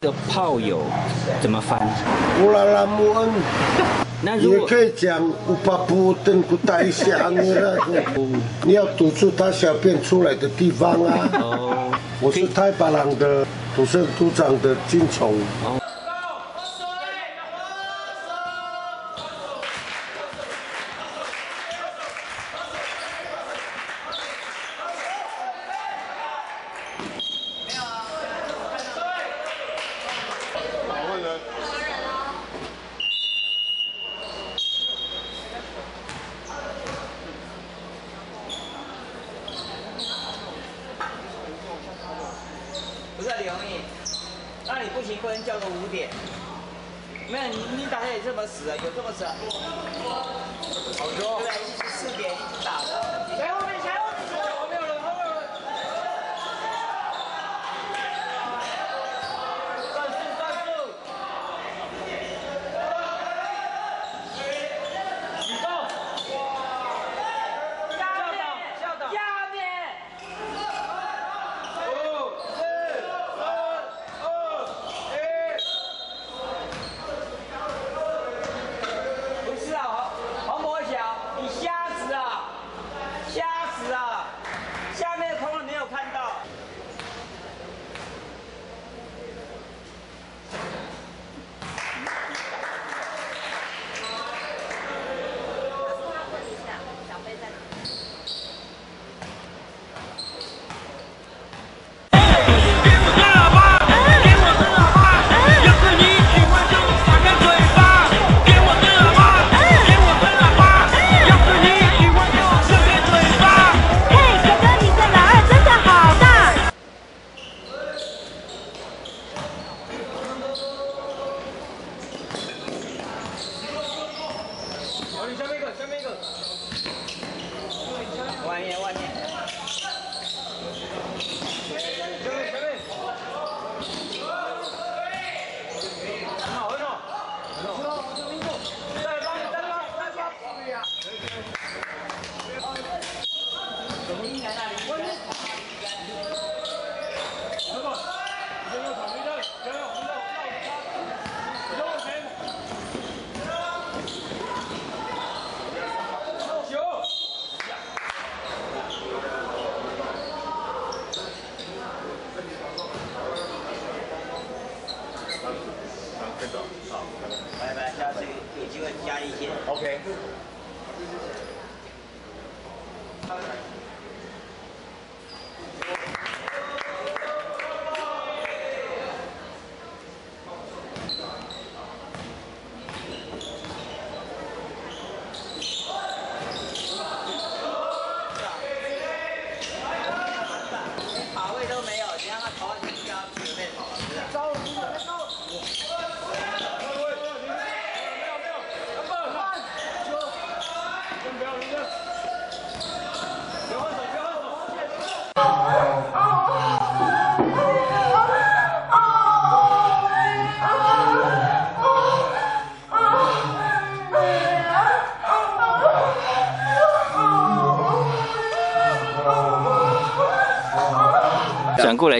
的炮友怎么翻？乌拉拉木恩，那如果也可以讲乌巴布登古代香的，你要堵住他小便出来的地方啊。哦，我是太巴朗的土生土长的金虫。不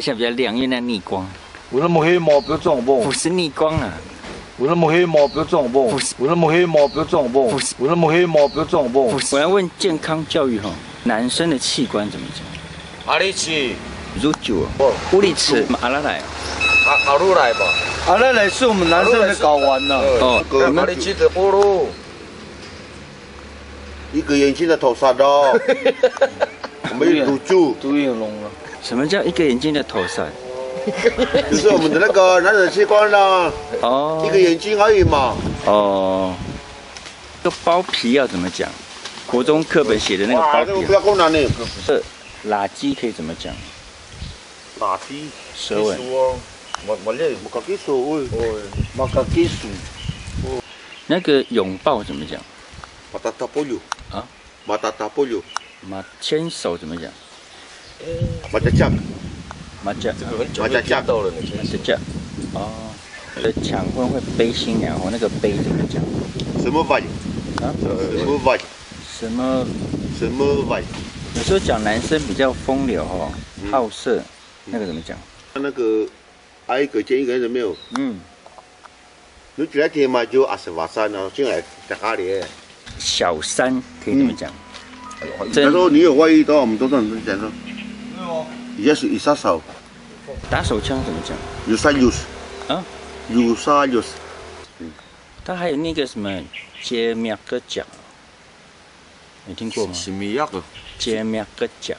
一下比较亮，因为那逆光，为什么黑毛不要撞我不？是逆光啊，为什么黑毛不要撞我？为什么黑毛不要撞我？为什么黑毛不要撞我？我要问健康教育哈，男生的器官怎么讲？阿里奇，如酒哦，乌里吃阿拉来阿阿鲁来吧。阿拉来是我们男生的睾丸呐。哦，阿里奇的布鲁，一个眼睛的头杀到，我们有赌注，都有聋了。什么叫一个眼睛的头塞？就是我们的那个男人器官啦，哦，一个眼睛而已嘛。哦，这包皮要怎么讲？国中课本写的那个，包皮这个不，要困难的，这垃圾可以怎么讲？打的，舌吻。哦，我我这我搞技术，喂，马卡技术，那个拥抱怎么讲？马达达啊，马达达马牵手怎么讲？马达酱，马甲，很久没有见到了呢，真是是这样。哦，呃，抢婚会背新娘哦，那个背怎么讲？什么碗？啊？什么碗？什么？什么碗？有时候讲男生比较风流哦，嗯好色，那个怎么讲？那个挨一个见一个人有没有？嗯，你这两天嘛就二十瓦山了，进来在家里。小三可以怎么讲？他真说你有外遇的话，我们都是很讲说，以前是一杀手，打手枪怎么讲？有杀有死，啊？有杀有死。他还有那个什么揭面个奖，你听过吗？什么样的？揭面？个奖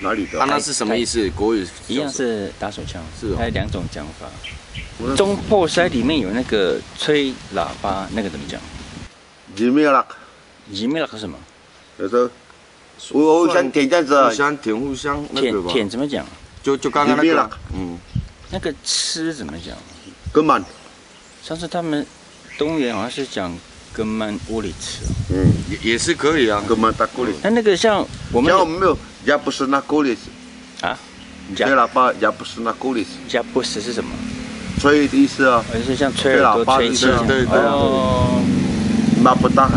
哪里的啊，？那是什么意思？国语一样是打手枪，是哦还有两种讲法。中破塞里面？有那个吹喇叭，那个怎么讲？里面？了，一面？那个什么？有时候我我想舔这样子。啊互，相舔，互相那舔个吧。舔怎么讲？就就刚刚那个。嗯，那个吃怎么讲？根本，上次他们东原好像是讲跟曼屋里吃哦，嗯，也也是可以啊。根本打锅里，那那个像我们像我们没有，也不是拿锅里，啊，吹喇叭也不是拿锅里，加不是是什么？吹的意思啊，而是像吹耳朵、吹气这样。对。对对哦，那不大，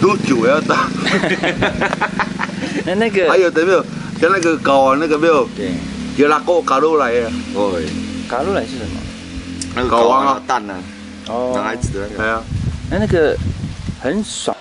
都酒要大，那那个还有的没有？像那个睾丸那个没有？对，有拉过卡路来啊，哦，卡路来是什么？那个睾丸啊蛋呢？哦男孩子的那个。对啊，那那个很爽。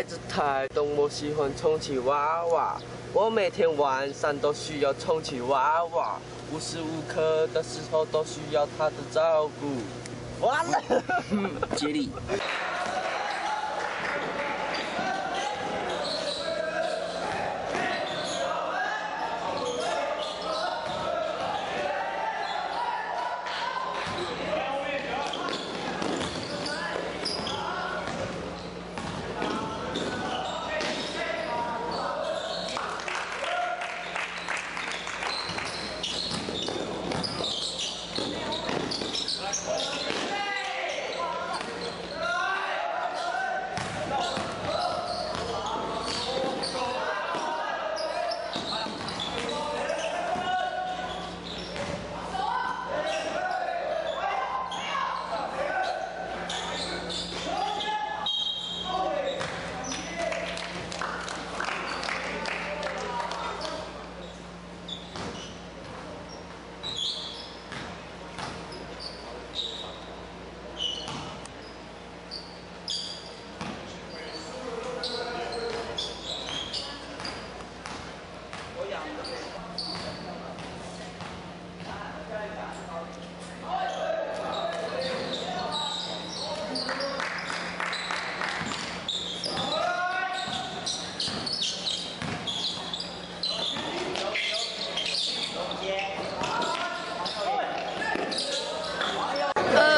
孩子太懂我喜欢充气娃娃，我每天晚上都需要充气娃娃，无时无刻的时候都需要他的照顾。完了。接力。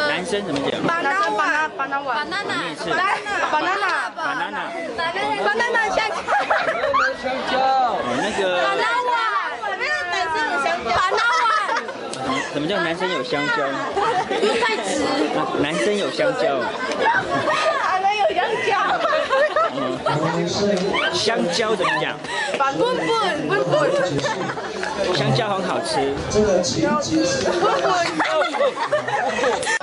男生怎么讲？banana one banana banana 念一次 banana banana。banana 香香蕉。哦，那个 banana 男生有香蕉 banana 什么叫男生有香蕉？又太男生有香蕉。男生有香蕉，香蕉怎么讲？笨笨笨笨香蕉很好吃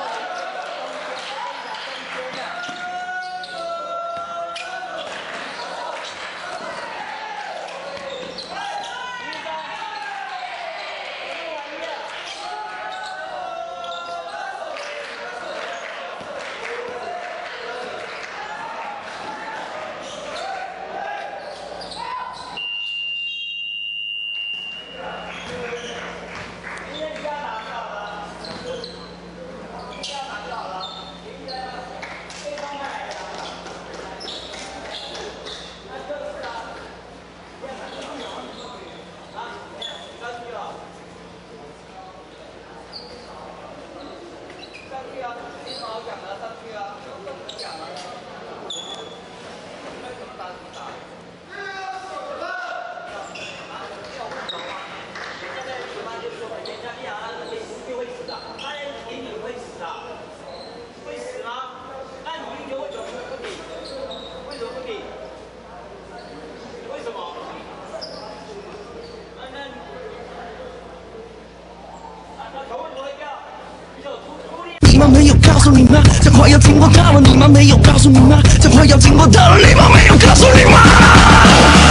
们没有告诉你吗？这话要经过他了，你妈没有告诉你吗？这话要经过他了，你妈没有告诉你吗？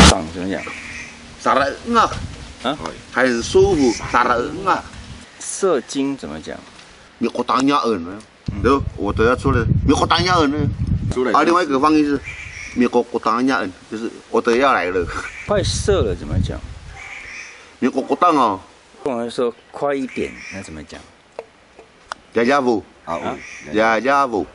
爽怎么讲？撒了嗯啊，啊，还是舒服，撒了嗯啊。射精怎么讲？你我当家人呢，对不？我都要出来，你我当家人呢。出来。啊，另外一个方言是，你我我当家人，就是我都要来了。快射了怎么讲？你我我当哦，跟我说快一点，那怎么讲？家家父啊，家家父，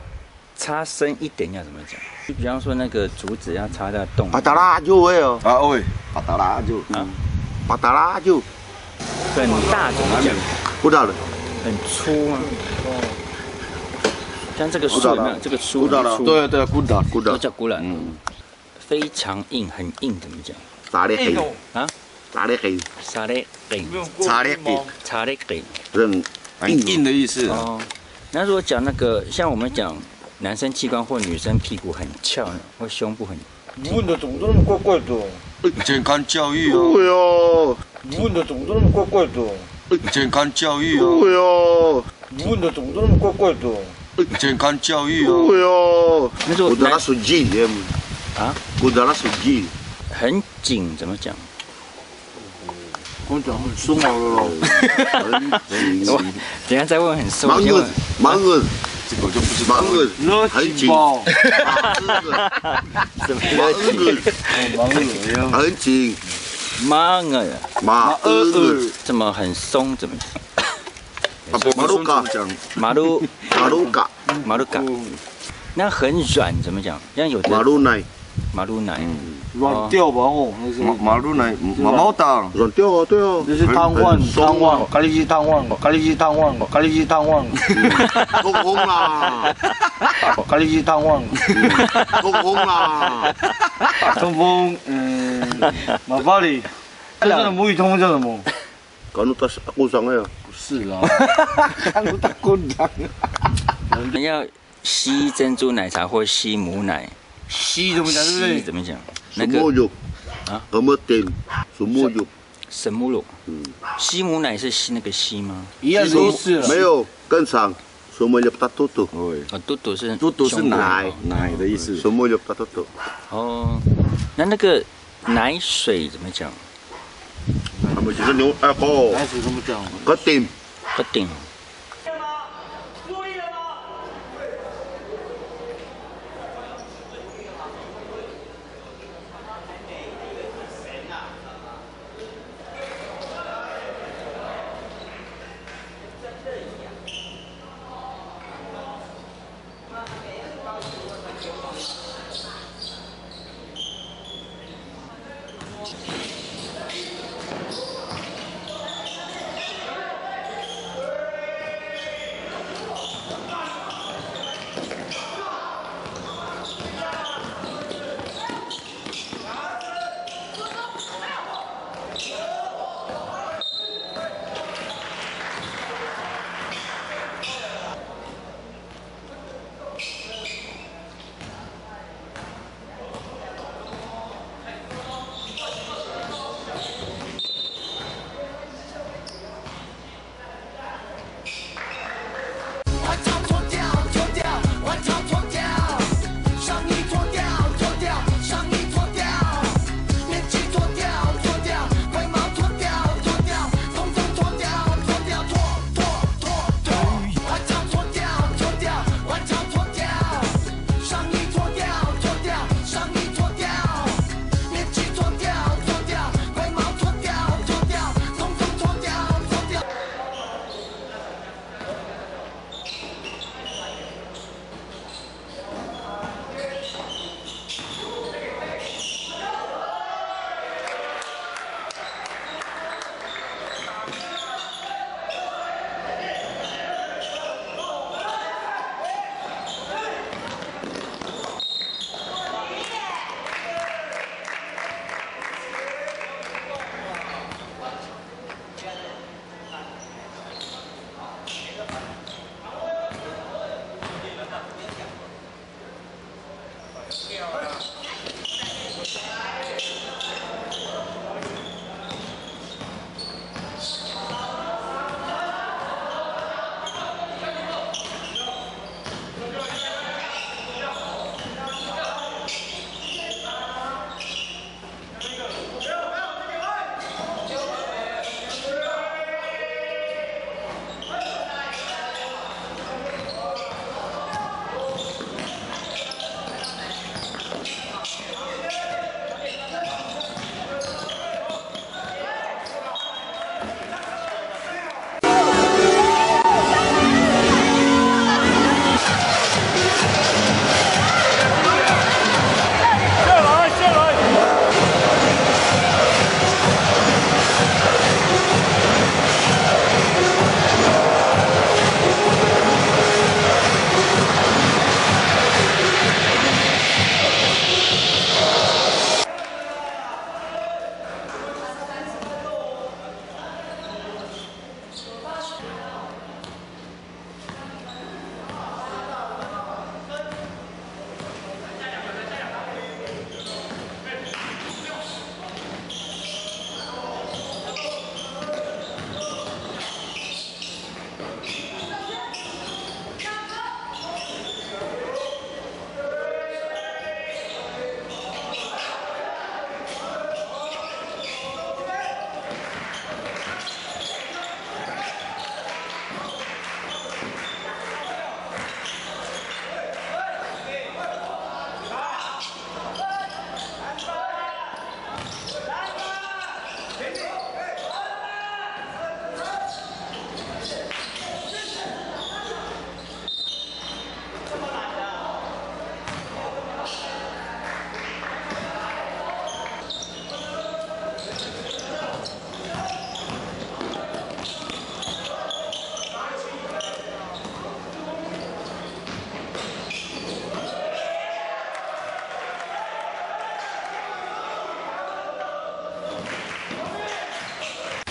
插深一点要怎么讲？就比方说那个竹子要插在洞里，巴达拉就会哦，啊喂，巴达拉就。啊，巴达拉就。很大怎么讲？不知道了，很粗啊。像这个树有没有？这个树古道了，很粗。对对，古道古道，都叫古老。嗯，非常硬，很硬怎么讲？啥的黑啊？啥的黑，沙勒给，啥的黑，沙勒给。很很硬的意思。哦，那如果讲那个，像我们讲男生器官或女生屁股很翘呢，或胸部很，你问的怎么都那么怪怪的？健康教育哦。对哦，你问的怎么都那么怪怪的？健康教育哦。对哦，你问的怎么都那么怪怪的？健康教育哦。对哦，那如果 Kuda 男 suji dia. 啊 Kuda suji. 很紧怎么讲？很松了咯。我等下再问很.这个就不知道。马尔热很紧，情包，什么马尔忙了呀。很紧，马尔马尔怎么很松？怎么马鲁卡马路马鲁卡马路嘎？那很软怎么讲？像有的马鲁奶马路奶，软掉吧哦，那是马路奶毛毛党，软掉啊，对啊，那是瘫痪，很瘫痪，咖喱鸡瘫痪，咖喱鸡瘫痪，咖喱鸡瘫痪，通风啦，咖喱鸡瘫痪，通风啦，通风，嗯，马巴里，真正的母语通风叫什么？Kanu tas aku sang ya. 不是啦，看不到滚蛋。我们要吸珍珠奶茶或吸母奶，吸怎么讲？对不吸对？怎么讲？那个 Sumuyo. Ah? Kemetin. Sumuyo. 神木露，嗯吸母奶是吸那个吸吗？一样的意思了。没有更长。Semuanya potato tu. 哦，嘟嘟是嘟嘟是胸部奶哦奶的意思。Semuanya potato tu. 哦，那那个奶水怎么讲？Kami juga ni apa? 奶水怎么讲？Ketim. 不顶。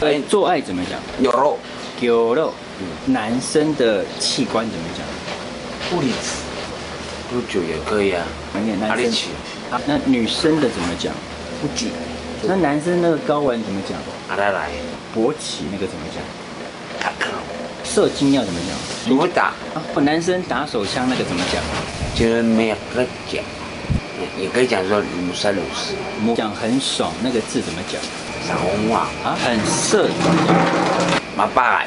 哎，做爱怎么讲？有肉，有肉。男生的器官怎么讲？不理智，不久也可以啊。哪里起？啊，那女生的怎么讲？不举。那男生那个睾丸怎么讲？阿拉来。勃起那个怎么讲？打克。射精要怎么讲？怎么打？啊，男生打手枪那个怎么讲？就是没有个讲，也可以讲说鲁三鲁四。讲很爽那个字怎么讲？红啊！啊，很色。麻爸。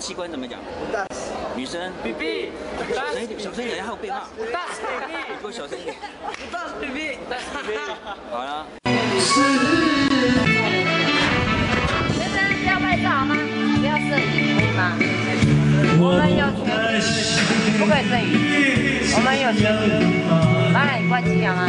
器官怎么讲？大。女生。B B。小声一点，小声一点，还有背号。大 B B。给我小声一点。大 B B。大 B B。好了。先生，不要拍照好吗？不要摄影，可以吗？我们有权利，不可以摄影。我们有权利。当然，你关机好吗？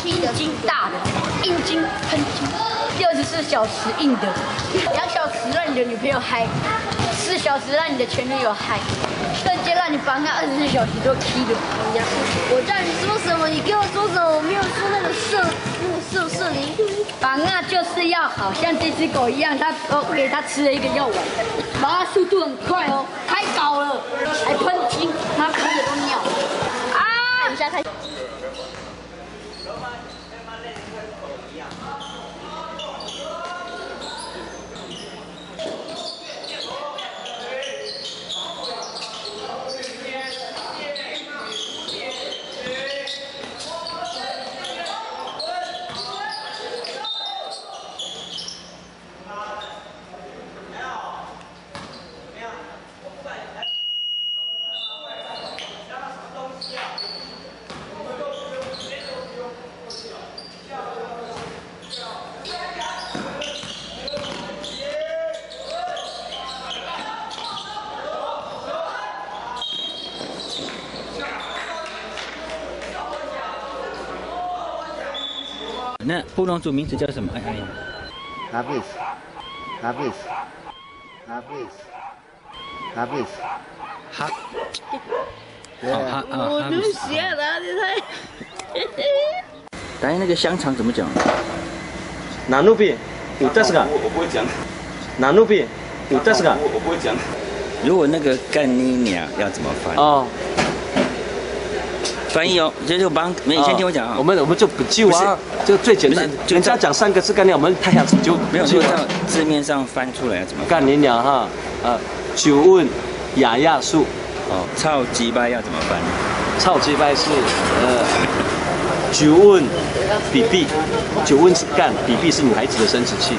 气的，阴茎大的，阴茎喷精，六十四小时硬的，两小时让你的女朋友嗨，四小时让你的前女友嗨，瞬间让你绑他二十四小时都踢的。我叫你说什么，你给我说什么，我没有说那个色，那个色色灵。绑啊就是要好像这只狗一样，它我给它吃了一个药丸，绑啊速度很快哦，太高了，还喷精，妈喷的都尿。啊！等一下看。那布隆族名字叫什么？哎哎呀，哈比斯，哈比斯，哈比斯，哈比斯，哈，对哦哈啊哈比斯。写了，你猜。但是那个香肠怎么讲？哪路比？有这是个？我我不会讲。哪路比？有这是个？我我不会讲。如果那个干你娘要怎么翻？哦，翻译哦，这就帮你先听我讲啊。我们我们就不救啊，这个最简单。人家讲三个字概念，我们太阳子就没有就说照字面上翻出来要怎么翻？干你娘哈！啊，九问雅亚树。哦，操鸡巴要怎么翻？操鸡巴是呃，九问比比，九问是干，比比是女孩子的生殖器。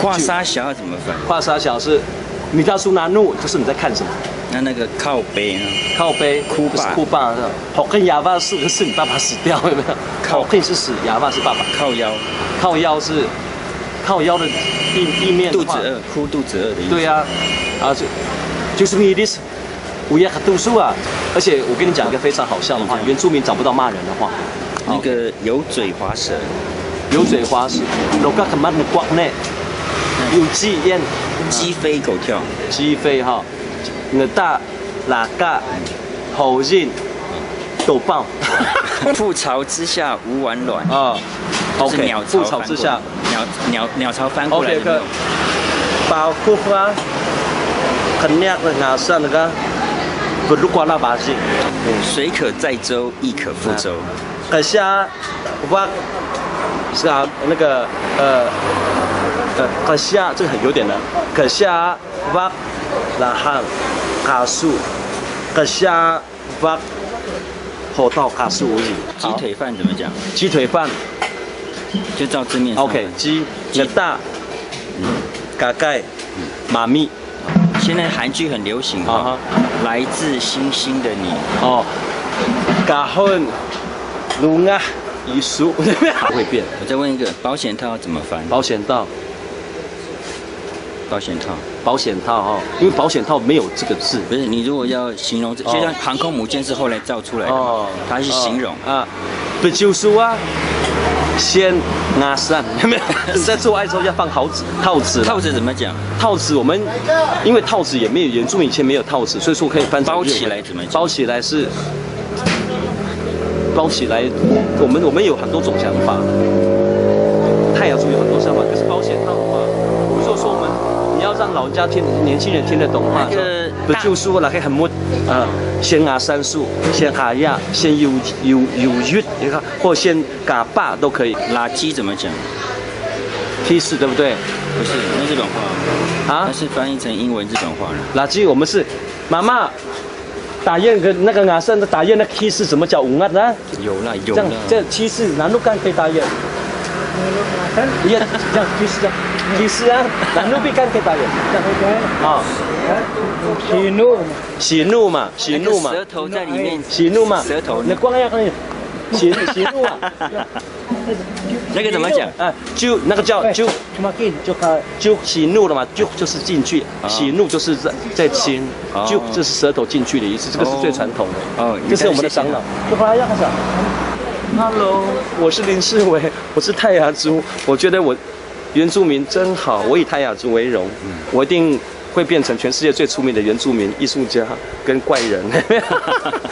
跨沙小要怎么翻？跨沙小是米大苏拿怒，就是你在看什么？那那个靠背呢？靠背，哭爸，哭爸是吧？好跟哑巴是是你爸爸死掉有没有？好跟是死，哑巴是爸爸。靠腰，靠腰是靠腰的地地面。肚子饿，哭肚子饿的意思。对呀，啊就就是你的午夜读书啊！而且我跟你讲一个非常好笑的话，原住民找不到骂人的话。那个油嘴滑舌，油嘴滑舌，老家他妈的光呢，有鸡燕，鸡飞狗跳，鸡飞哈，那大哪个好人都棒，覆巢之下无完卵。啊就是鸟巢覆巢之下，鸟鸟鸟巢翻过来的 OK 那种。包括啊，肯定的牙上那个不如瓜那把戏，水可载舟，亦可覆舟。可下哇是啊，那个呃呃，可下这个很有点难，可下哇拉汉卡树，可下哇后道卡树无语。鸡腿饭怎么讲？鸡腿饭就照字面上。OK，鸡鸡大，嘎盖，马密。现在韩剧很流行哈，来自星星的你。哦，嘎混，鲁啊，遗书 会变。我再问一个，保险套怎么翻？保险套，保险套，保险套哈，因为保险套没有这个字。不是你如果要形容，就哦像航空母舰是后来造出来的哦，它是形容。啊，不就是啊？先拿上，有没有？你在做爱的时候要放好子，套子。套子怎么讲？套子我们因为套子也没有原住民以前没有套子，所以说可以翻成包起来怎么讲？包起来是包起来，我们我们有很多种想法。太阳族有很多想法，可是保险套的话，我就说我们你要让老人家听、年轻人听得懂话，那个不就说那个很么啊，先阿三树，先下亚，先有有有月，你看，或先嘎巴都可以。垃圾怎么讲？批示对不对？不是，那日本话啊，那是翻译成英文日本话了。垃圾我们是妈妈打印跟那个阿三的打印的 K 是怎么叫五啊呢？有啦有这样啦。这七是南路干可以打雁。也这样提示这样提示啊，南路必干可以打雁。这样啊。喜怒喜怒嘛，喜怒嘛，舌头在里面，喜怒嘛，舌头你光要看喜喜怒啊。那个怎么讲？啊，就那个叫就就喜怒了嘛，就就是进去，喜怒就是在在亲，就就是舌头进去的意思，这个是最传统的。哦，这是我们的长老。Hello，我是林世伟，我是泰雅族，我觉得我原住民真好，我以泰雅族为荣，我一定会变成全世界最出名的原住民艺术家跟怪人。